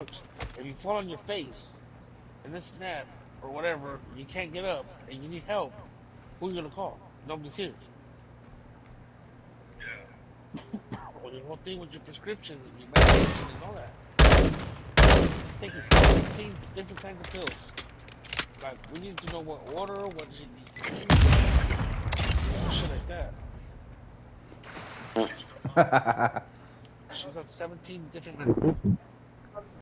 if you fall on your face and this and that or whatever, you can't get up and you need help, who are you gonna call? Nobody's here. Well, the whole thing with your prescription, your medication, and all that. Taking 17 different kinds of pills. Like, we need to know what order, what she needs to take, shit like that. She's on 17 different medications.